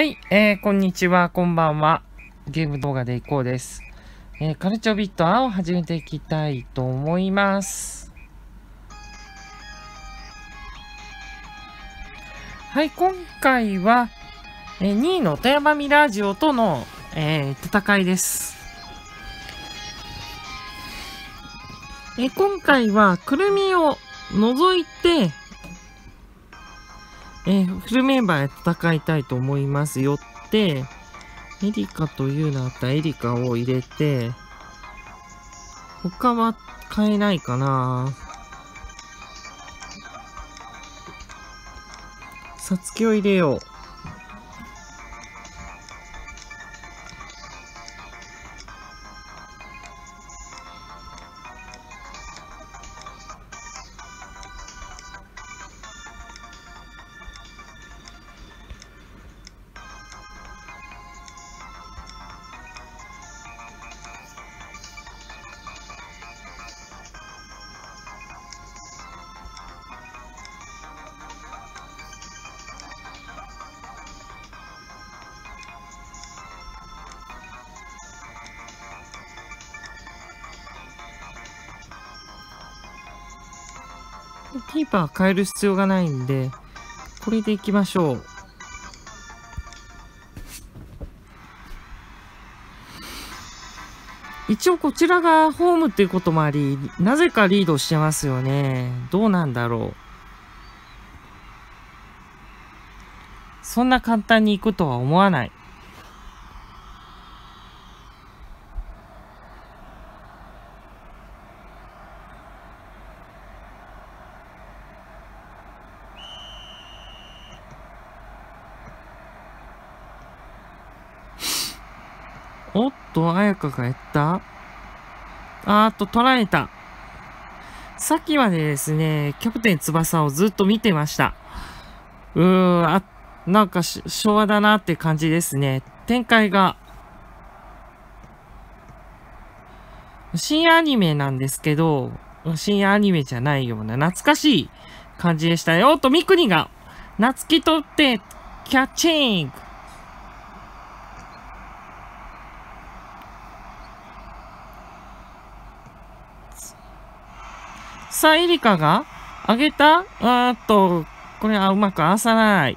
はい、えー、こんにちは、こんばんは。ゲーム動画でいこうです。えー、カルチョビットアを始めていきたいと思います。はい、今回は、えー、2位の富山ミラージオとの、えー、戦いです。えー、今回は、くるみを除いて、えー、フルメンバーで戦いたいと思いますよって、エリカというのあったらエリカを入れて、他は変えないかなサツキを入れよう。キーパー変える必要がないんで、これでいきましょう。一応こちらがホームっていうこともあり、なぜかリードしてますよね。どうなんだろう。そんな簡単に行くとは思わない。おっと、彩香がやった？あーっと、捉えた。さっきまでですね、キャプテン翼をずっと見てました。うー、あ、なんか昭和だなって感じですね。展開が。深夜アニメなんですけど、深夜アニメじゃないような懐かしい感じでしたよ。おっと、ミクニが、夏希とって、キャッチングさ、エリカがあげた？あっと、これはうまく合わさない。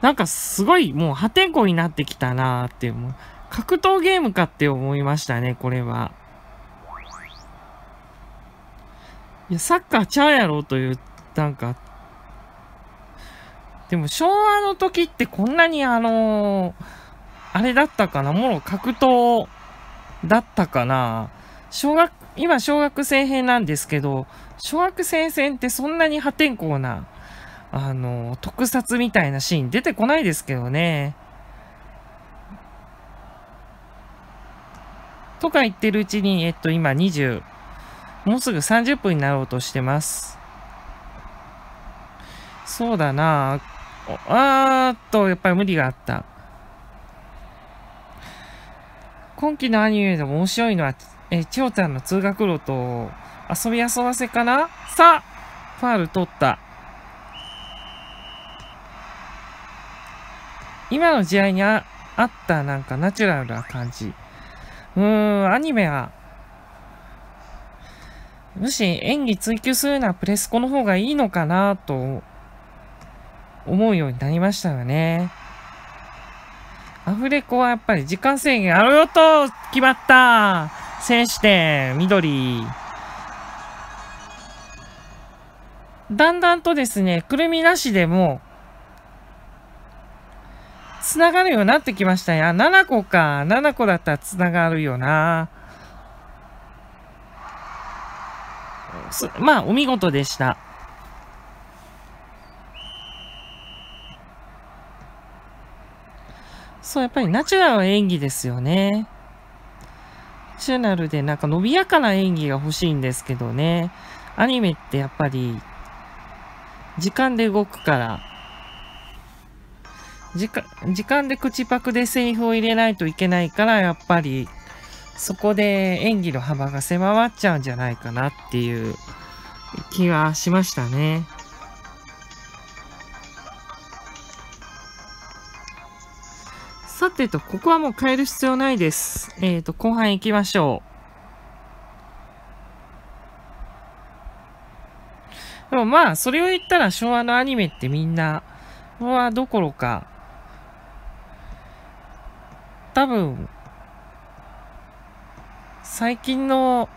なんかすごいもう破天荒になってきたなーって、もう格闘ゲームかって思いましたね、これは。いや、サッカーちゃうやろという、なんか。でも昭和の時ってこんなにあのー、あれだったかな？もろ格闘だったかな？小学、今小学生編なんですけど、小学生編ってそんなに破天荒な、あの、特撮みたいなシーン出てこないですけどね。とか言ってるうちに、えっと、今20、もうすぐ30分になろうとしてます。そうだなあーっと、やっぱり無理があった。今期のアニメでも面白いのは、えー、千代ちゃんの通学路と遊び遊ばせかな？さあファール取った。今の時代にああったなんかナチュラルな感じ。うーん、アニメは、もし演技追求するようなプレスコの方がいいのかなと思うようになりましたよね。アフレコはやっぱり時間制限あるよと決まった戦士点、緑。だんだんとですね、くるみなしでも、つながるようになってきましたよ。7個か。7個だったらつながるよな。まあ、お見事でした。そう、やっぱりナチュラルな演技ですよね。シュナルでなんか伸びやかな演技が欲しいんですけどね。アニメってやっぱり、時間で動くから、時間、時間で口パクでセリフを入れないといけないから、やっぱり、そこで演技の幅が狭まっちゃうんじゃないかなっていう気はしましたね。てと、ここはもう変える必要ないです。えっ、ー、と、後半行きましょう。でもまあ、それを言ったら昭和のアニメってみんな、はどころか、多分、最近の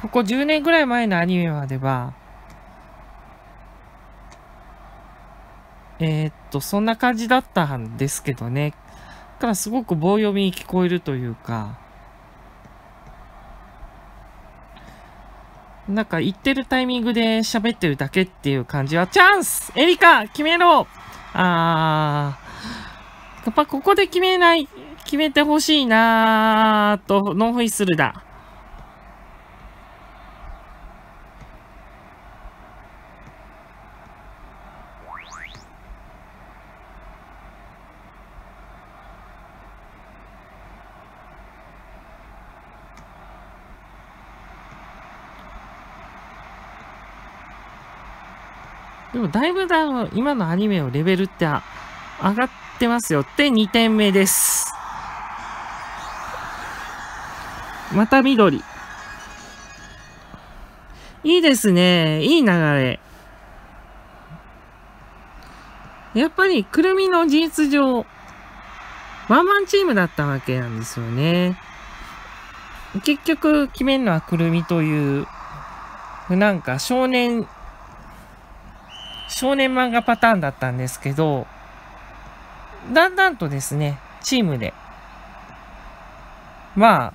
ここ10年ぐらい前のアニメまでは、えー、っと、そんな感じだったんですけどね。からすごく棒読みに聞こえるというか、なんか言ってるタイミングで喋ってるだけっていう感じは、チャンスエリカ決めろあー、やっぱここで決めない、決めてほしいなーと、ノーフイスルだ。だいぶだ、今のアニメのレベルって上がってますよって2点目です。また緑。いいですね。いい流れ。やっぱり、くるみの事実上、ワンマンチームだったわけなんですよね。結局、決めるのはくるみという、なんか少年少年漫画パターンだったんですけど、だんだんとですね、チームで、まあ、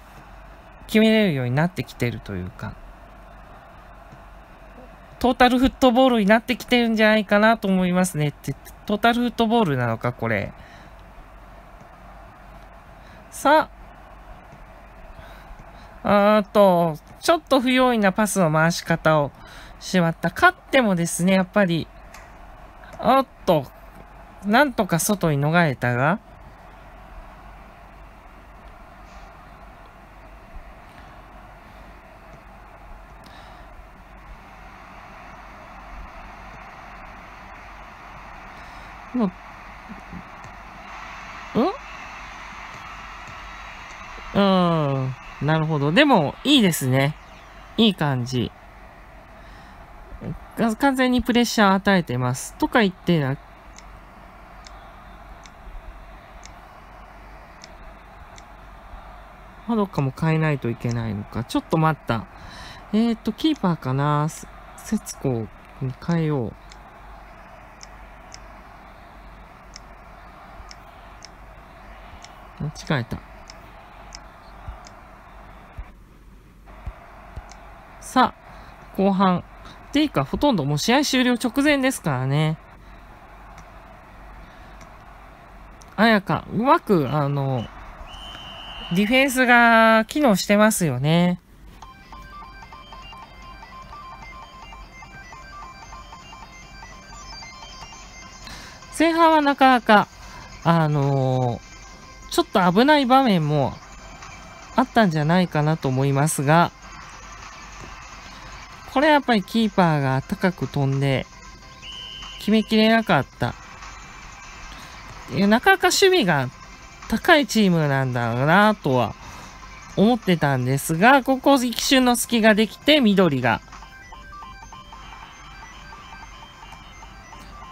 決めれるようになってきてるというか、トータルフットボールになってきてるんじゃないかなと思いますねって、トータルフットボールなのか、これ。さあ、あと、ちょっと不用意なパスの回し方をしまった。勝ってもですね、やっぱり、おっと、なんとか外に逃れたが、う、ん？うん、なるほど。でも、いいですね。いい感じ。完全にプレッシャー与えてます。とか言ってな、まどかも変えないといけないのか。ちょっと待った。えっ、と、キーパーかな節子に変えよう。間違えた。さあ、後半。っていうか、ほとんどもう試合終了直前ですからね。あやか、うまく、あの、ディフェンスが機能してますよね。前半はなかなか、あのー、ちょっと危ない場面もあったんじゃないかなと思いますが、これはやっぱりキーパーが高く飛んで、決めきれなかった。なかなか守備が高いチームなんだろうなとは思ってたんですが、ここ一瞬の隙ができて緑が。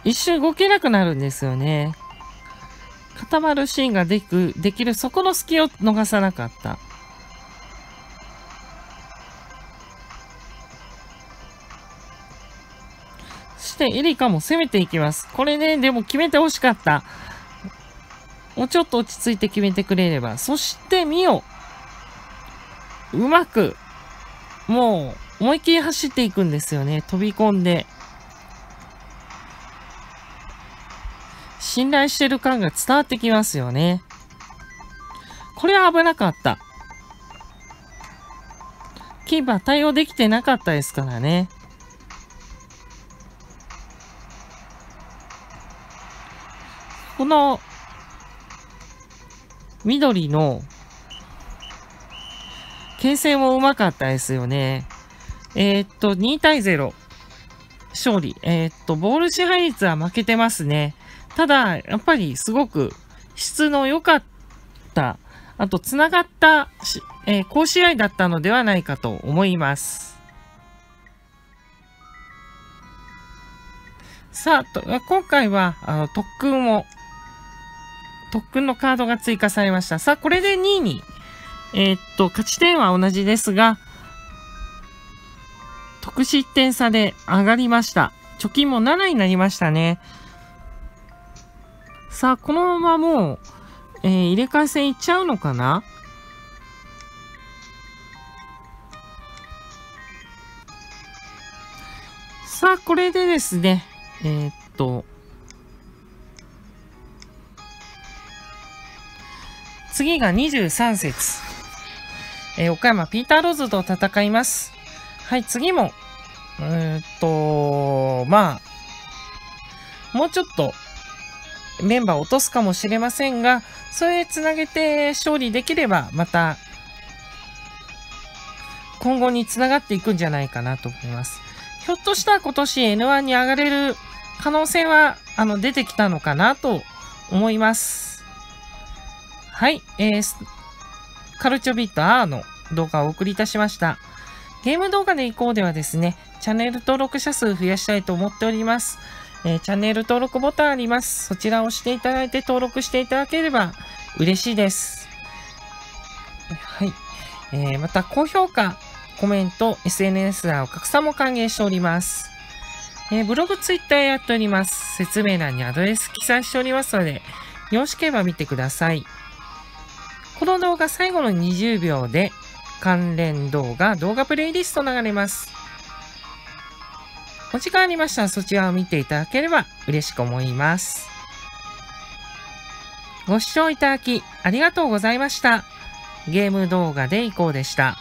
一瞬動けなくなるんですよね。固まるシーンができ、できるそこの隙を逃さなかった。してエリカも攻めていきます。これね、でも決めて欲しかった。もうちょっと落ち着いて決めてくれれば。そしてミオ。うまく、もう思いっきり走っていくんですよね。飛び込んで。信頼してる感が伝わってきますよね。これは危なかった。キーパー対応できてなかったですからね。この、緑の、牽制もうまかったですよね。えー、っと、2対0。勝利。えー、っと、ボール支配率は負けてますね。ただ、やっぱりすごく質の良かった、あと、つながったえー、好試合だったのではないかと思います。さあ、今回はあの特訓を、特訓のカードが追加されました。さあ、これで2位に、えー、っと、勝ち点は同じですが、得失点差で上がりました。貯金も7になりましたね。さあ、このままもう、えー、入れ替え戦いっちゃうのかな？さあ、これでですね、えー、っと、次が23節。えー、岡山ピーターローズと戦います。はい、次も、えー、っと、まあ、もうちょっとメンバー落とすかもしれませんが、それつなげて勝利できれば、また、今後につながっていくんじゃないかなと思います。ひょっとしたら今年 N1 に上がれる可能性は、あの、出てきたのかなと思います。はい、えー、カルチョビット R の動画をお送りいたしました。ゲーム動画でいこうではですね、チャンネル登録者数増やしたいと思っております。えー、チャンネル登録ボタンあります。そちらを押していただいて登録していただければ嬉しいです。はい。えー、また、高評価、コメント、SNS 欄を拡散も歓迎しております。えー、ブログ、ツイッターやっております。説明欄にアドレス記載しておりますので、よろしければ見てください。この動画最後の20秒で関連動画、動画プレイリスト流れます。お時間ありましたらそちらを見ていただければ嬉しく思います。ご視聴いただきありがとうございました。ゲーム動画でいこうでした。